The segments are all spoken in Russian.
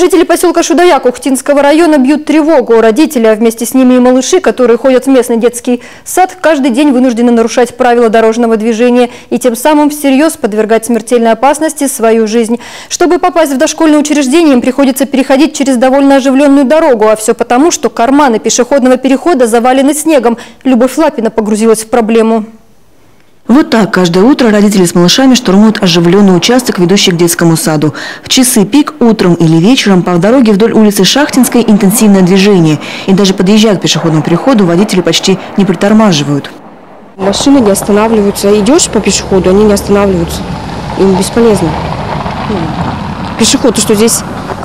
Жители поселка Шудаяк Ухтинского района бьют тревогу. Родители, а вместе с ними и малыши, которые ходят в местный детский сад, каждый день вынуждены нарушать правила дорожного движения и тем самым всерьез подвергать смертельной опасности свою жизнь. Чтобы попасть в дошкольное учреждение, им приходится переходить через довольно оживленную дорогу, а все потому, что карманы пешеходного перехода завалены снегом. Любовь Лапина погрузилась в проблему. Вот так каждое утро родители с малышами штурмуют оживленный участок, ведущий к детскому саду. В часы пик утром или вечером по дороге вдоль улицы Шахтинской интенсивное движение. И даже подъезжая к пешеходному переходу, водители почти не притормаживают. Машины не останавливаются. Идешь по пешеходу, они не останавливаются. Им бесполезно. Пешеход, что здесь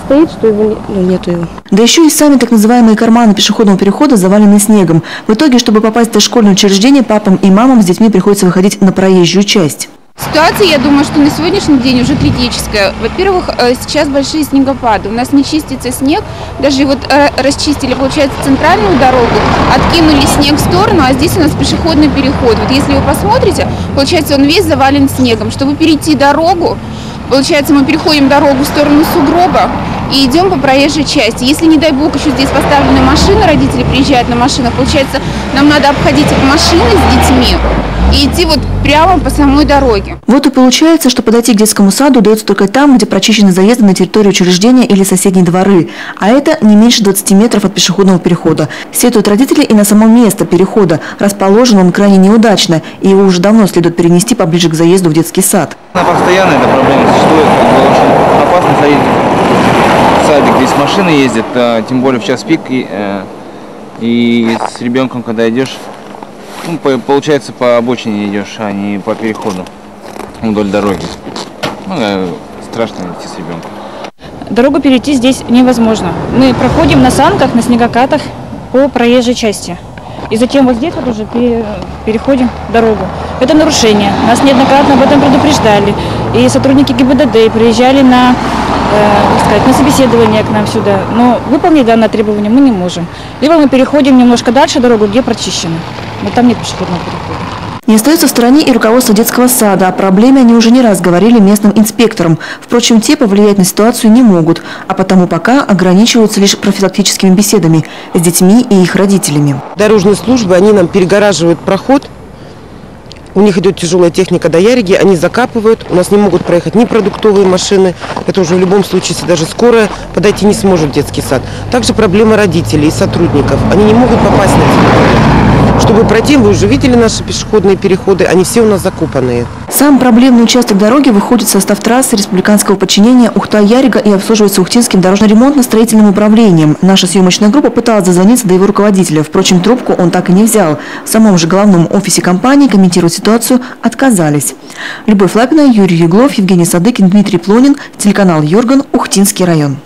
стоит, что его не- ну, нету его. Да еще и сами так называемые карманы пешеходного перехода завалены снегом. В итоге, чтобы попасть в дошкольное учреждение, папам и мамам с детьми приходится выходить на проезжую часть. Ситуация, я думаю, что на сегодняшний день уже критическая. Во-первых, э, сейчас большие снегопады. У нас не чистится снег. Даже вот э, расчистили, получается, центральную дорогу, откинули снег в сторону, а здесь у нас пешеходный переход. Вот если вы посмотрите, получается, он весь завален снегом. Чтобы перейти дорогу, получается, мы переходим дорогу в сторону сугроба и идем по проезжей части. Если, не дай бог, еще здесь поставлены машины, родители приезжают на машинах, получается, нам надо обходить эти машины с детьми и идти вот прямо по самой дороге. Вот и получается, что подойти к детскому саду удается только там, где прочищены заезды на территорию учреждения или соседние дворы. А это не меньше 20 метров от пешеходного перехода. Сетуют родители и на само место перехода. Расположен он крайне неудачно, и его уже давно следует перенести поближе к заезду в детский сад. Она постоянно эта проблема существует, машины ездят, а, тем более в час пик, и, э, и с ребенком, когда идешь, ну, по- получается по обочине идешь, а не по переходу вдоль дороги. Ну, страшно идти с ребенком. Дорогу перейти здесь невозможно. Мы проходим на санках, на снегокатах по проезжей части. И затем вот здесь вот уже пере- переходим дорогу. Это нарушение. Нас неоднократно об этом предупреждали. И сотрудники ГИБДД приезжали на, э, как сказать, на собеседование к нам сюда. Но выполнить данное требование мы не можем. Либо мы переходим немножко дальше дорогу, где прочищено. Но там нет пешеходного перехода. Не остается в стороне и руководство детского сада. О проблеме они уже не раз говорили местным инспекторам. Впрочем, те повлиять на ситуацию не могут, а потому пока ограничиваются лишь профилактическими беседами с детьми и их родителями. Дорожные службы, они нам перегораживают проход. У них идет тяжелая техника до Яриги, они закапывают. У нас не могут проехать ни продуктовые машины. Это уже в любом случае, если даже скорая подойти не сможет в детский сад. Также проблема родителей и сотрудников. Они не могут попасть на территорию. Чтобы пройти, вы уже видели наши пешеходные переходы, они все у нас закупанные. Сам проблемный участок дороги выходит в состав трассы республиканского подчинения Ухта-Ярига и обслуживается Ухтинским дорожно-ремонтно-строительным управлением. Наша съемочная группа пыталась дозвониться до его руководителя. Впрочем, трубку он так и не взял. В самом же главном офисе компании комментировать ситуацию отказались. Любовь Лапина, Юрий Юглов, Евгений Садыкин, Дмитрий Плонин, телеканал Йорган, Ухтинский район.